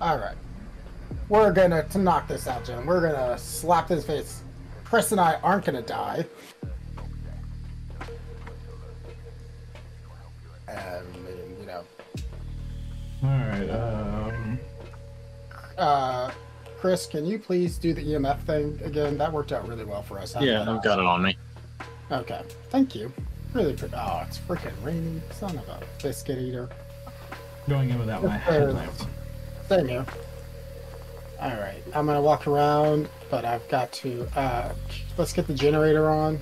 All right. We're gonna to knock this out, Jim. We're gonna slap his face. Chris and I aren't gonna die. And you know, All right. Um. uh, Chris, can you please do the EMF thing again? That worked out really well for us. Yeah, I've got it on me. Okay, thank you. Really, pre- oh, it's freaking raining. Son of a biscuit eater. Going in without my Uh, headlamps. Same here. All right, I'm gonna walk around, but I've got to. Uh, let's get the generator on.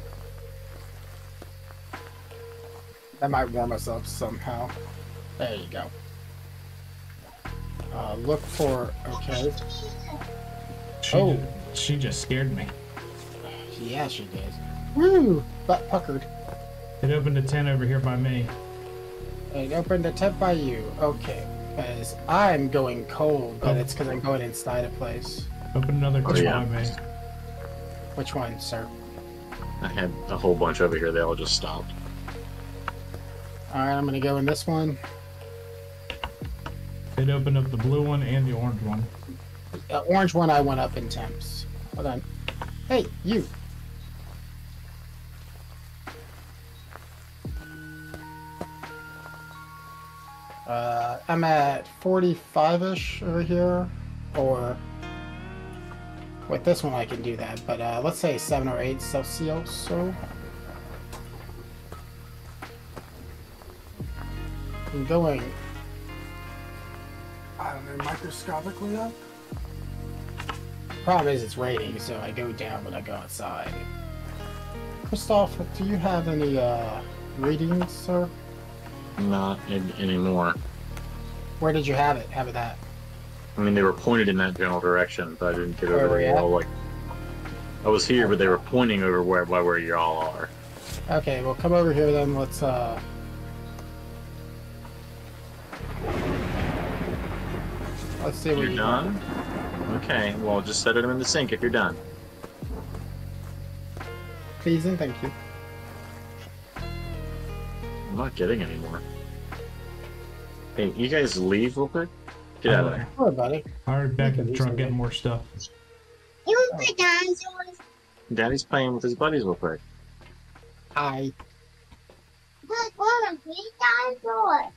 That might warm us up somehow. There you go. Uh, look for. Okay. She, Oh. she just scared me. Yeah, she did. Woo! Butt puckered. It opened a tent over here by me. It opened a tent by you. Okay. Because I'm going cold, but Oh. it's because I'm going inside a place. Open another Oh, tent yeah. by. Which one, sir? I had a whole bunch over here. They all just stopped. Alright, I'm gonna go in this one. It opened up the blue one and the orange one. The orange one I went up in temps. Hold on. Hey, you. Uh, I'm at 45-ish over here, or with this one I can do that, but uh, let's say 7 or 8 Celsius, so. I'm going, I don't know, microscopically up? Problem is, it's raining, so I go down when I go outside. Christoph, do you have any uh, readings, sir? Not anymore. Where did you have it? Have it at? I mean, they were pointed in that general direction, but I didn't get Where over were you there. at? All like, I was here, but they were pointing over where by where y'all are. Okay, well, come over here then. Let's uh. Let's see what You're you done. Okay, well, just set them in the sink if you're done. Please and thank you. I'm not getting any more. Hey, you guys leave real quick. Get out of there. Hello, buddy. I already back in the Okay, truck getting more stuff. You want to play dinosaurs? Daddy's playing with his buddies real quick. Hi. But want to play dinosaurs?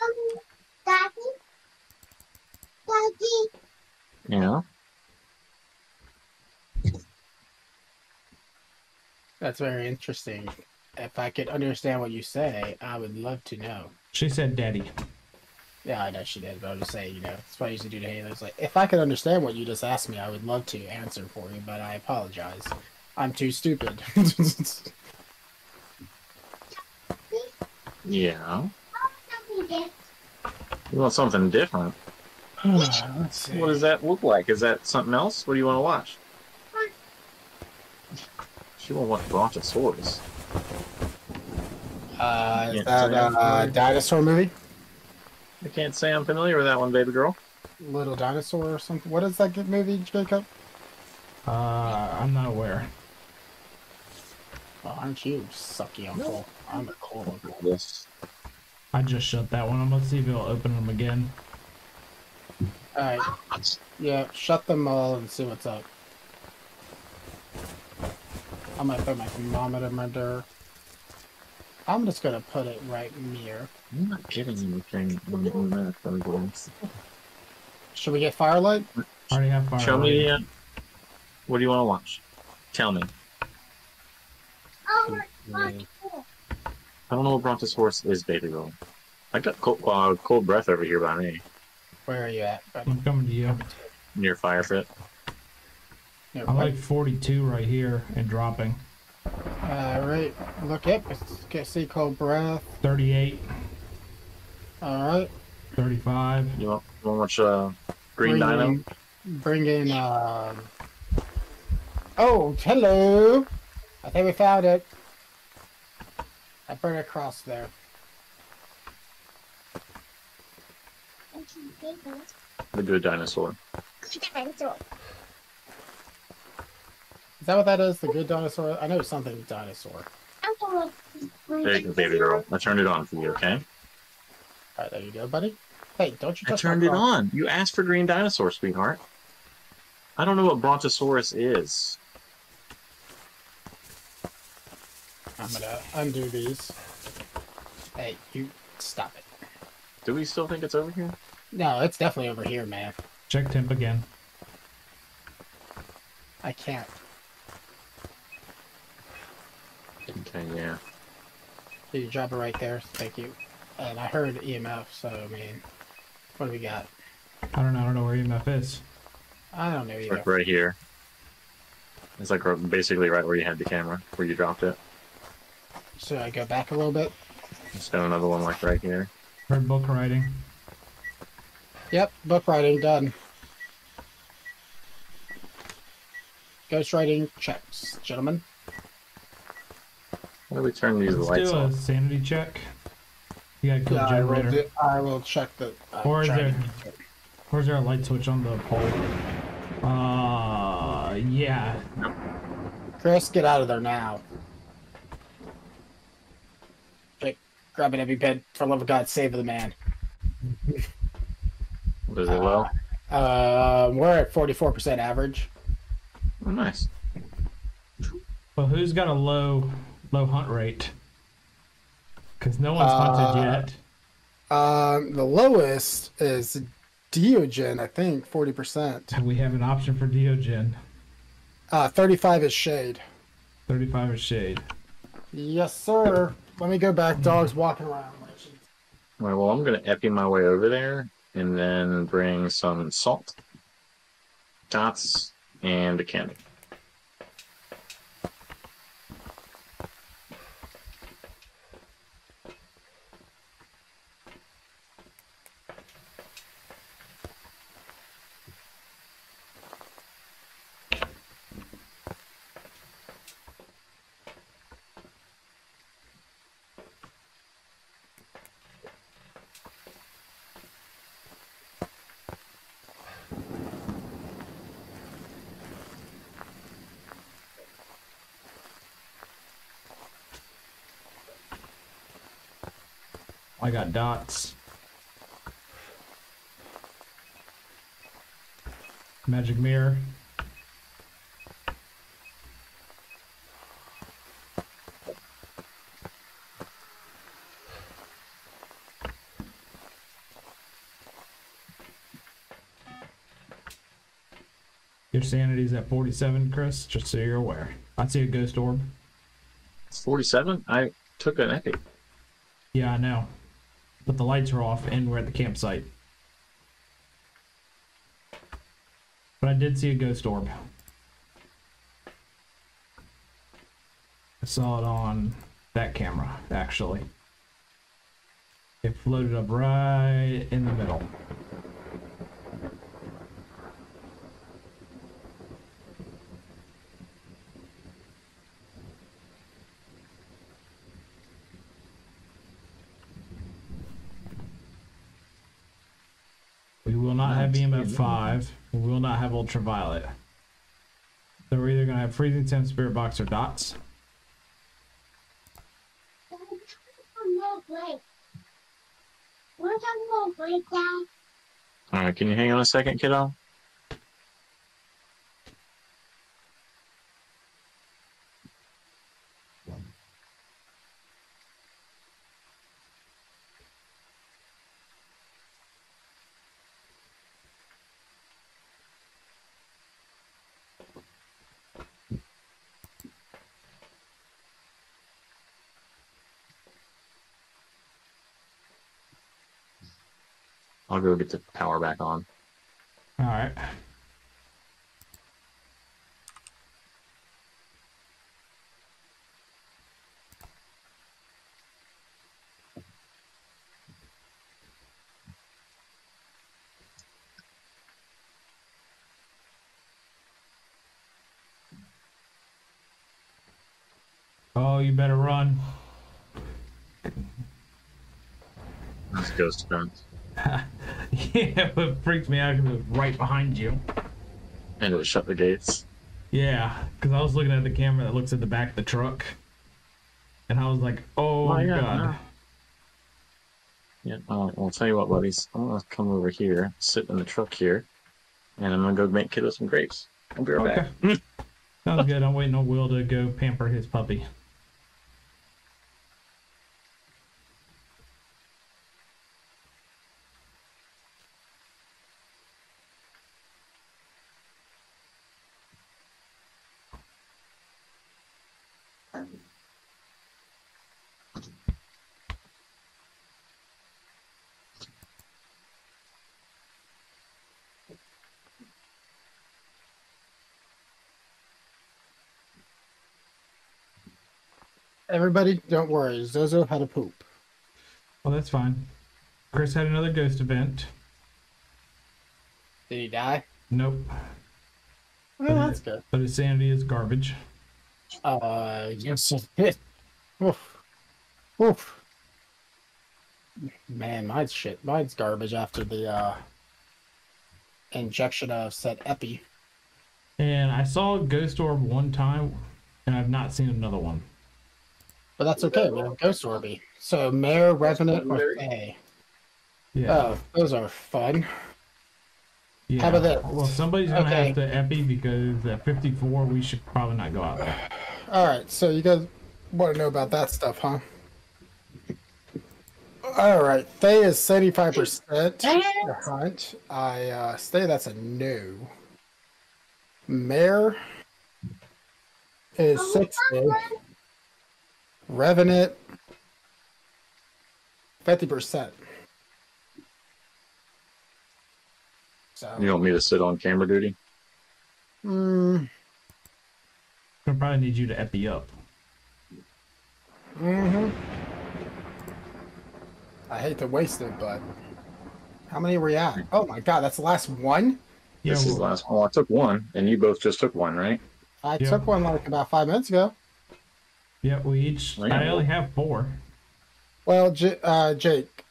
Um, Daddy? Daddy? You know? That's very interesting. If I could understand what you say, I would love to know. She said, "Daddy." Yeah, I know she did, but I'm just saying, you know, that's what I used to do to Halo. It's like, if I could understand what you just asked me, I would love to answer for you, but I apologize. I'm too stupid. Yeah. You want something different? Let's see. What does that look like? Is that something else? What do you want to watch? She won't watch Brontosaurus. Uh, is Yeah, that a uh, dinosaur movie? I can't say I'm familiar with that one, baby girl. Little Dinosaur or something? What is that good movie, Jacob? Uh, I'm not aware. Oh, aren't you sucky uncle? I'm a cool uncle. Yes. I just shut that one. I'm gonna see if it'll open them again. Alright, yeah, shut them all and see what's up. I'm gonna put my thermometer. I'm just gonna put it right near. I'm not getting anything on on that. I'm Should we get firelight? I already have fire. Show me. the. Uh, what do you want to watch? Tell me. Oh, my God. I don't know what Brontosaurus is, baby girl. I got cold, uh, cold breath over here by me, Where are you at? buddy? I'm coming to you. near fire pit. Near I'm what? like 42 right here and dropping. Alright, look up. Get see cold breath. 38, Alright. 35. You want, you want to uh, Green bring Dino? In, bring in, um... Oh, hello! I think we found it. I put it across there. The good dinosaur. Dinosaur. Is that what that is? The good dinosaur? I know it's something dinosaur. I'm There you go, baby girl. I turned it on for you, okay? Alright, there you go, buddy. Hey, don't you I touch my turned it on. You asked for green dinosaur, sweetheart. I don't know what Brontosaurus is. I'm gonna undo these. Hey, you stop it. Do we still think it's over here? No, it's definitely over here, man. Check temp again. I can't. Okay, yeah. Did you drop it right there? Thank you. And I heard EMF, so I mean, what do we got? I don't know. I don't know where EMF is. I don't know It's either. like right here. It's like basically right where you had the camera, where you dropped it. So I go back a little bit. Just got another one like right here. Heard book writing. Yep, book writing done. Ghost writing checks, gentlemen. Why do we turn these Let's lights do a off? sanity check. You gotta kill Yeah, the I will, generator. do, I will check the. Uh, Or is there- to- Or is there a light switch on the pole? Uh, yeah. Chris, get out of there now. Jake, grab an EpiPen. For love of God, save the man. Was it low? Uh, we're at 44% average. Oh, nice. Well, who's got a low low hunt rate? Because no one's hunted Uh, yet. Um, the lowest is Deogen, I think, 40%. We have an option for Deogen. Uh, 35 is Shade. 35 is shade. Yes, sir. Let me go back. Dogs walking around. All right, well, I'm gonna epi my way over there and then bring some salt, dots, and a candle. I got dots. Magic mirror. Your sanity's at 47, Chris, just so you're aware. I see a ghost orb. 47. I took an epic. Yeah, I know. But the lights are off and we're at the campsite. But I did see a ghost orb. I saw it on that camera, actually. It floated up right in the middle. Not have Nice. EMF 5. We will not have ultraviolet. So we're either going to have freezing temp, spirit box, or dots. We're talking about breakdown. All right, can you hang on a second, kiddo? I'll go get the power back on. All right. Oh, you better run. This ghost fence. yeah, what freaks me out 'cause it was right behind you. And it shut the gates. Yeah, because I was looking at the camera that looks at the back of the truck, and I was like, "Oh yeah, god!" Yeah. Uh, I'll tell you what, buddies. I'm gonna come over here, sit in the truck here, and I'm gonna go make kiddo some grapes. I'll be right back. Sounds good. I'm waiting on Will to go pamper his puppy. Everybody, don't worry. Zozo had a poop. Well, that's fine. Chris had another ghost event. Did he die? Nope. Well, that's good. But his sanity is garbage. Uh, yes, it did. Oof. Oof. Man, mine's shit. Mine's garbage after the uh injection of said epi. And I saw a ghost orb one time, and I've not seen another one. But that's okay. We have Ghost Orby. So Mare, Revenant, or Thaye. Yeah. Oh, those are fun. yeah. how about this? Well, somebody's gonna Okay. have to epi because at 54 we should probably not go out there. All right, so you guys want to know about that stuff, huh? All right, Thaye is seventy-five percent hunt. I uh, say that's a no. Mare is sixty. Revenant fifty percent. So, You want me to sit on camera duty? mm, Gonna probably need you to epi up. hmm I hate to waste it, but how many were you at? Oh my god, that's the last one. Yeah. this is the last one. Well, I took one, and you both just took one, right? I Yeah. took one like about five minutes ago. Yeah. We each. Oh. I only have four. Well, J- uh, Jake,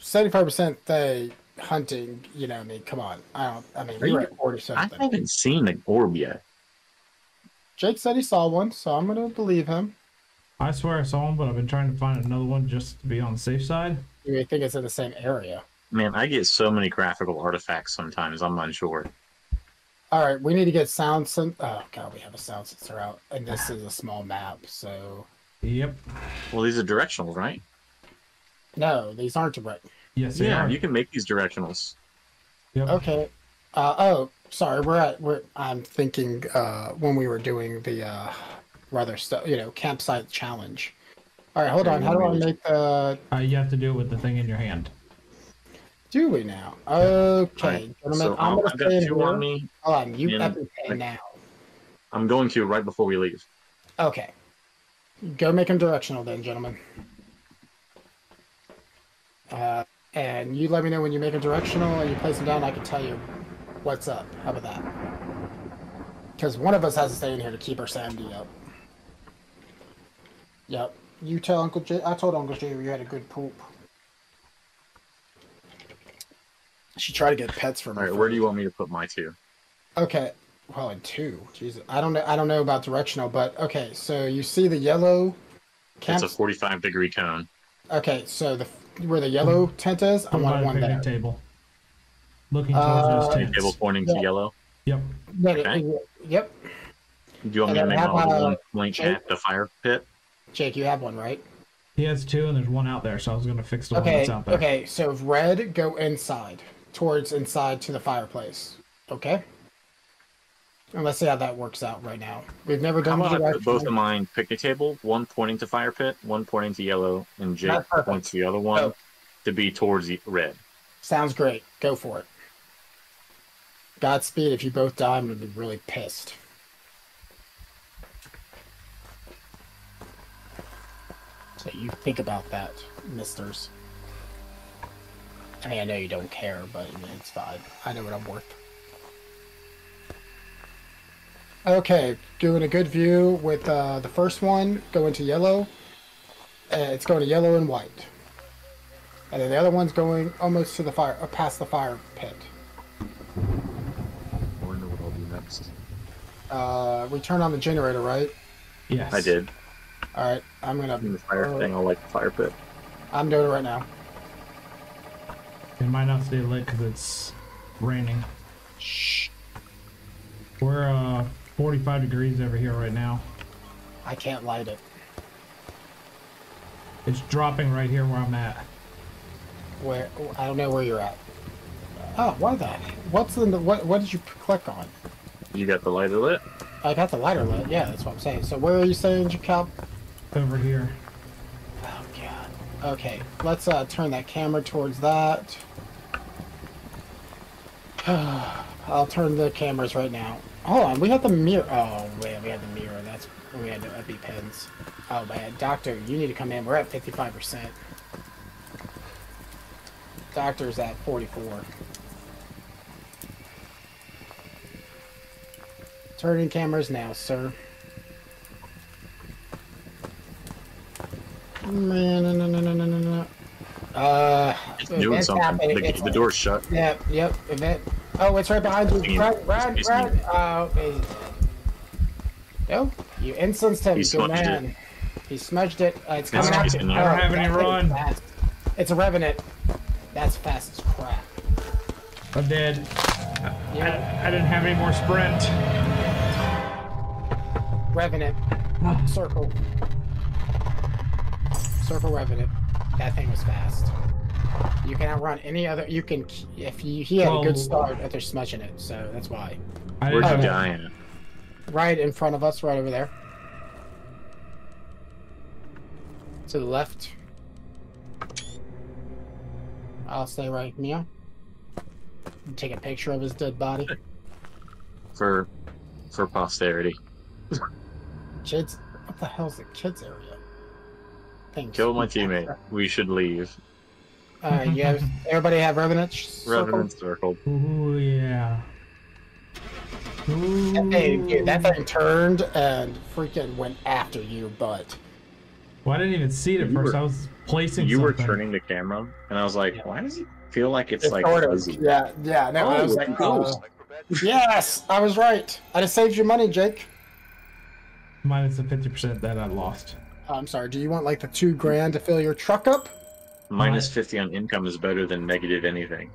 seventy-five percent they hunting. You know, I mean, come on. I don't. I mean, we were you- at forty I haven't seen an orb yet. Jake said he saw one, so I'm gonna believe him. I swear I saw one, but I've been trying to find another one just to be on the safe side. You think it's in the same area. Man, I get so many graphical artifacts sometimes. I'm unsure. All right, we need to get sound. Sen- oh god, we have a sound sensor out, and this is a small map, so Yep. Well, these are directionals, right? no, these aren't direct. Yes, they Yeah, are. you can make these directionals. Yep. Okay. Uh, oh, sorry. We're at. We're. I'm thinking uh, when we were doing the uh, rather stuff. You know, campsite challenge. All right, hold Yeah, on. How do I make the? Uh, you have to do it with the thing in your hand. Do we now? Okay, Alright, gentlemen. so I'm gonna stay in on me. Hold on. You and, epic like- now. I'm going to right before we leave. Okay. Go make them directional then, gentlemen. Uh, and you let me know when you make them directional and you place them down. I can tell you what's up. How about that? Because one of us has to stay in here to keep our sanity up. Yep. You tell Uncle J. I told Uncle J you had a good poop. She tried to get pets from All me. right, where do you want me to put my two? Okay. Well, in two. Jesus. I don't know. I don't know about directional, but okay. So you see the yellow camp. It's a 45 degree cone. Okay, so the where the yellow tent is, I want by one the picnic there. table. Looking towards Uh, those tents. Table pointing Yeah. to yellow. Yep. No, no, Okay. Yep, Do you want me to make then my have, uh, one point Jake- at the fire pit? Jake, you have one, right? He has two, and there's one out there, so I was gonna fix the one that's out there. okay. So red, go inside, towards inside to the fireplace. Okay. And let's see how that works out right now. We've never done both of mine picnic table, one pointing to fire pit, one pointing to yellow, and Jake points to the other one Oh. to be towards the red. Sounds great. Go for it. Godspeed. If you both die, I'm gonna be really pissed. So you think about that, misters. I mean, I know you don't care, but it's fine. I know what I'm worth. Okay, doing a good view with uh, the first one. going to yellow. Uh, it's going to yellow and white. And then the other one's going almost to the fire, or past the fire pit. I wonder what I'll do next. Uh, we turned on the generator, right? Yes. I did. All right, I'm gonna. In the fire uh, thing, I'll like the fire pit. I'm doing it right now. It might not stay lit because it's raining. Shh. We're uh 45 degrees over here right now. I can't light it. It's dropping right here where I'm at. Where I don't know where you're at. Oh, why the? What's in the what? What did you click on? You got the lighter lit? I got the lighter lit. Yeah, that's what I'm saying. So where are you saying, you Jacob? Over here. Okay, let's uh, turn that camera towards that. I'll turn the cameras right now. Hold on, we have the mirror. Oh man, we have the mirror. That's we had the EpiPens. Oh man, doctor, you need to come in. We're at 55 percent. Doctor's at 44. Turning cameras now, sir. No, no, no, no, no. Uh, It's doing event's something. happening. The, It's- the door's shut. Yep, yep, event. Oh, it's right behind you. He's- Brad, Brad, he's- Brad. Oh, he's No, you instanced him. He Good smudged it. man. He smudged it. Uh, it's It's coming out. decent, to- yeah. I don't have any run. It's a revenant. That's fast as crap. I'm dead. Yeah, I, I didn't have any more sprint. revenant. Circle. Circle revenant. That thing was fast. You can outrun any other. You can if you, he had a good start but they're smudging it, so that's why. I Where'd didn't you have, die at? Right in front of us, right over there. To the left. I'll stay right here. Take a picture of his dead body. For for posterity. Kids, what the hell's the kids area? Thanks. Kill my teammate. We should leave. Uh, you have, everybody have revenant circle? Revenant circled. Ooh, yeah. Ooh. That thing, dude, that thing turned and freaking went after you, but Well, I didn't even see it at You first. were- I was placing You were turning the camera, and I was like, Yeah. why does it feel like it's, it's like sort of- fuzzy? yeah, yeah. No, I Oh, was like, it's close. uh, yes, I was right. I just saved you money, Jake. Minus the 50% that I lost. Oh, I'm sorry. Do you want like the two grand to fill your truck up? Minus 50 on income is better than negative anything.